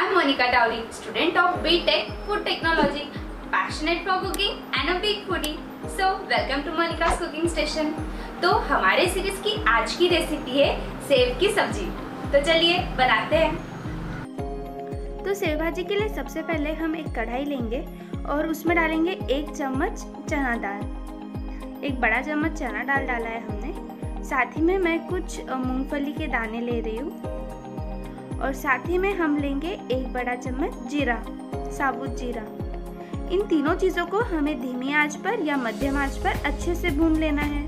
I'm Monica Dowry, student of BTech Food Technology, passionate for cooking and a big foodie. So welcome to Monica's Cooking Station. तो हमारे series की आज की recipe है save की सब्ज़ी। तो चलिए बनाते हैं। तो सेव भाजी के लिए सबसे पहले हम एक कढ़ाई लेंगे और उसमें डालेंगे एक चम्मच चना दाल। एक बड़ा चम्मच चना दाल डाला है हमने। साथ ही में मैं कुछ मूंगफली के दाने ले रही हूँ। और साथ ही में हम लेंगे एक बड़ा चम्मच जीरा, साबुत जीरा। इन तीनों चीज़ों को हमें धीमी आँच पर या मध्यम आँच पर अच्छे से भून लेना है।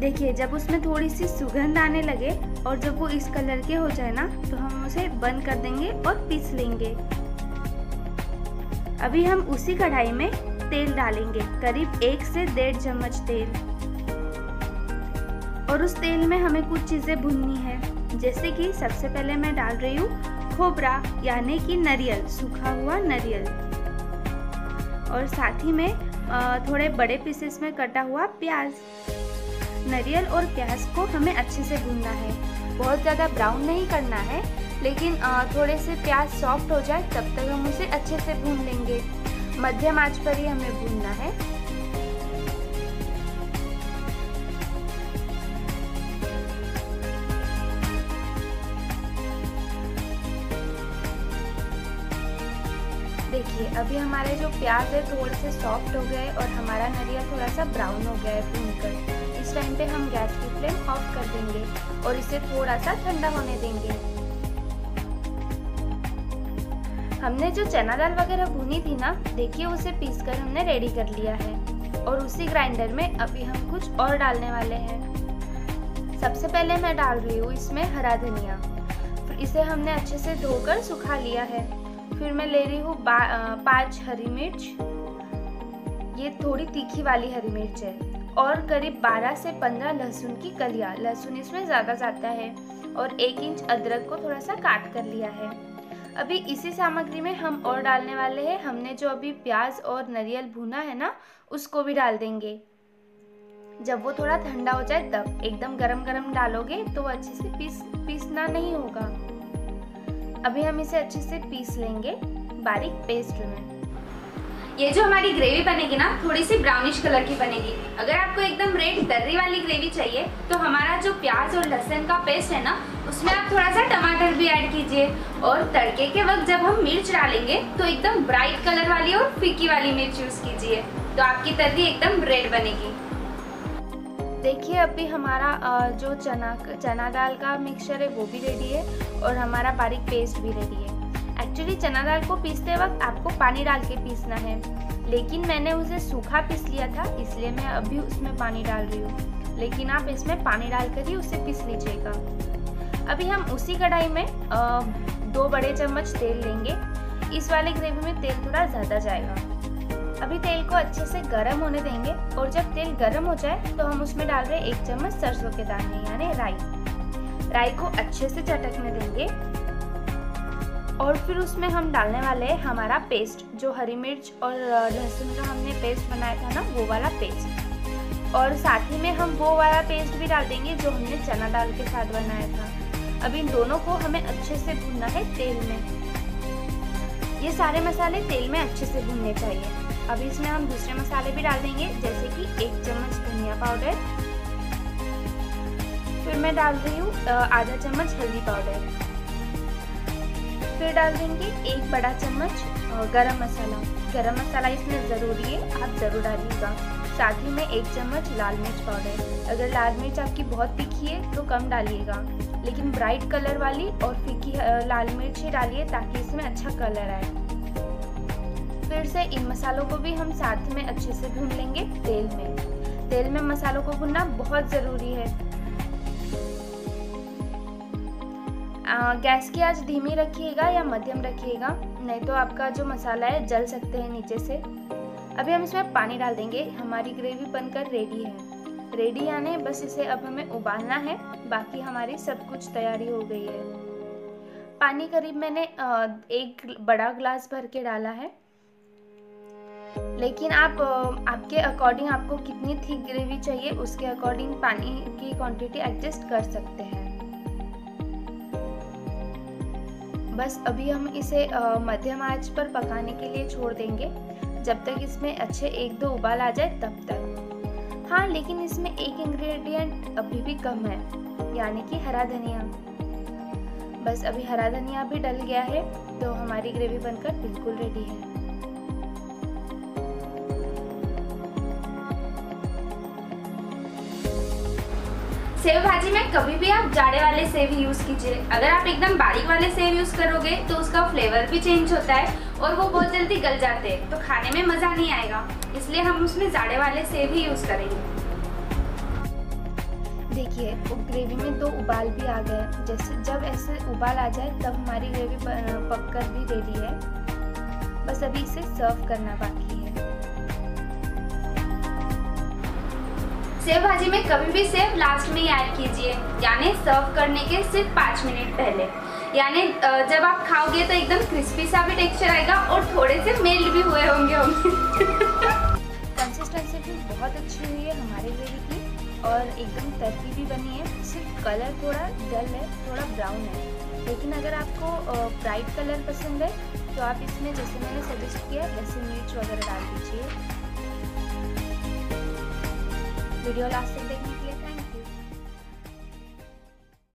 देखिए, जब उसमें थोड़ी सी सुगंध आने लगे और जब वो इस कलर के हो जाए ना तो हम उसे बंद कर देंगे और पीस लेंगे। अभी हम उसी कढ़ाई में तेल डालेंगे, करीब एक से डेढ़ चम्मच तेल। और उस तेल में हमें कुछ चीज़ें भूननी है। जैसे कि सबसे पहले मैं डाल रही हूँ खोबरा, यानी कि नरियल, सूखा हुआ नरियल। और साथ ही में थोड़े बड़े पीसेस में कटा हुआ प्याज। नरियल और प्याज को हमें अच्छे से भूनना है। बहुत ज़्यादा ब्राउन नहीं करना है, लेकिन थोड़े से प्याज सॉफ्ट हो जाए, तब तक हम उसे अच्छे से भून लेंगे। मध्यम आँच पर ही हमें भूनना है। देखिए, अभी हमारे जो प्याज है थोड़े से सॉफ्ट हो गए और हमारा नरिया थोड़ा सा ब्राउन हो गया है भून कर इस टाइम पे हम गैस की फ्लेम ऑफ़ कर देंगे और इसे थोड़ा सा ठंडा होने देंगे। हमने जो चना दाल वगैरह भुनी थी ना, देखिए उसे पीस कर हमने रेडी कर लिया है और उसी ग्राइंडर में अभी हम कुछ और डालने वाले हैं। सबसे पहले मैं डाल रही हूँ इसमें हरा धनिया। इसे हमने अच्छे से धोकर सुखा लिया है। फिर मैं ले रही हूँ पाँच हरी मिर्च। ये थोड़ी तीखी वाली हरी मिर्च है। और करीब 12 से 15 लहसुन की कलियाँ। लहसुन इसमें ज़्यादा जाता है और एक इंच अदरक को थोड़ा सा काट कर लिया है। अभी इसी सामग्री में हम और डालने वाले हैं। हमने जो अभी प्याज और नरियल भुना है ना, उसको भी डाल देंगे। जब वो थोड़ा ठंडा हो जाए तब एकदम गरम गरम डालोगे तो अच्छे से पीस, पीसना नहीं होगा। अभी हम इसे अच्छे से पीस लेंगे बारीक पेस्ट में। ये जो हमारी ग्रेवी बनेगी ना, थोड़ी सी ब्राउनिश कलर की बनेगी। अगर आपको एकदम रेड दर्री वाली ग्रेवी चाहिए तो हमारा जो प्याज और लहसुन का पेस्ट है ना, उसमें आप थोड़ा सा टमाटर भी ऐड कीजिए। और तड़के के वक्त जब हम मिर्च डालेंगे तो एकदम ब्राइट कलर वाली और फीकी वाली मिर्च यूज़ कीजिए। तो आपकी तर्री एकदम रेड बनेगी। देखिए, अभी हमारा जो चना चना दाल का मिक्सचर है, वो भी रेडी है और हमारा बारीक पेस्ट भी रेडी है। एक्चुअली चना दाल को पीसते वक्त आपको पानी डाल के पीसना है, लेकिन मैंने उसे सूखा पीस लिया था, इसलिए मैं अभी उसमें पानी डाल रही हूँ। लेकिन आप इसमें पानी डालकर ही उसे पीस लीजिएगा। अभी हम उसी कढ़ाई में दो बड़े चम्मच तेल लेंगे। इस वाले ग्रेवी में तेल थोड़ा ज़्यादा जाएगा। अभी तेल को अच्छे से गर्म होने देंगे। और जब तेल गर्म हो जाए तो हम उसमें डाल रहे एक चम्मच सरसों के दाने, यानी राई। राई को अच्छे से चटकने देंगे। और फिर उसमें हम डालने वाले हैं हमारा पेस्ट, जो हरी मिर्च और लहसुन का हमने पेस्ट बनाया था ना, वो वाला पेस्ट। और साथ ही में हम वो वाला पेस्ट भी डाल देंगे, जो हमने चना दाल के साथ बनाया था। अब इन दोनों को हमें अच्छे से भूनना है तेल में। ये सारे मसाले तेल में अच्छे से भूनने चाहिए। अभी इसमें हम दूसरे मसाले भी डाल देंगे, जैसे कि एक चम्मच धनिया पाउडर। फिर मैं डाल रही हूँ आधा चम्मच हल्दी पाउडर। फिर डाल देंगे एक बड़ा चम्मच गरम मसाला। गरम मसाला इसमें ज़रूरी है, आप ज़रूर डालिएगा। साथ ही में एक चम्मच लाल मिर्च पाउडर। अगर लाल मिर्च आपकी बहुत तीखी है तो कम डालिएगा। लेकिन ब्राइट कलर वाली और फीकी लाल मिर्च ही डालिए ताकि इसमें अच्छा कलर आए। फिर से इन मसालों को भी हम साथ में अच्छे से भून लेंगे तेल में। तेल में मसालों को भूनना बहुत ज़रूरी है। आ, गैस की आज धीमी रखिएगा या मध्यम रखिएगा नहीं तो आपका जो मसाला है जल सकते हैं नीचे से। अभी हम इसमें पानी डाल देंगे। हमारी ग्रेवी बनकर रेडी है। रेडी आने, बस इसे अब हमें उबालना है। बाकी हमारी सब कुछ तैयारी हो गई है। पानी करीब मैंने एक बड़ा ग्लास भर के डाला है। लेकिन आप आपके अकॉर्डिंग आपको कितनी थिक ग्रेवी चाहिए, उसके अकॉर्डिंग पानी की क्वांटिटी एडजस्ट कर सकते हैं। बस अभी हम इसे मध्यम आँच पर पकाने के लिए छोड़ देंगे। जब तक इसमें अच्छे एक दो उबाल आ जाए तब तक। हाँ लेकिन इसमें एक इंग्रेडिएंट अभी भी कम है, यानी कि हरा धनिया। बस अभी हरा धनिया भी डल गया है तो हमारी ग्रेवी बनकर बिल्कुल रेडी है। सेव भाजी में कभी भी आप जाड़े वाले सेव यूज़ कीजिए। अगर आप एकदम बारीक वाले सेव यूज़ करोगे तो उसका फ्लेवर भी चेंज होता है और वो बहुत जल्दी गल जाते हैं। तो खाने में मज़ा नहीं आएगा। इसलिए हम उसमें जाड़े वाले सेव ही यूज़ करेंगे। देखिए ग्रेवी में दो उबाल भी आ गए जैसे जब ऐसे उबाल आ जाए, तब हमारी ग्रेवी पककर भी रेडी है। बस अभी इसे सर्व करना बाकी है। सेव भाजी में कभी भी सेव लास्ट में ऐड कीजिए। यानी सर्व करने के सिर्फ़ पाँच मिनट पहले। यानी जब आप खाओगे तो एकदम क्रिस्पी सा भी टेक्सचर आएगा और थोड़े से मेल्ट भी हुए होंगे कंसिस्टेंसी भी बहुत अच्छी हुई है हमारे ग्रेवी की और एकदम तर्की भी बनी है। सिर्फ़ कलर थोड़ा डल है, थोड़ा ब्राउन है। लेकिन अगर आपको ब्राइट कलर पसंद है तो आप इसमें जैसे मैंने सजेस्ट किया, वैसे मिर्च वगैरह डाल दीजिए। वीडियो लास्ट तक